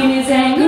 in his anger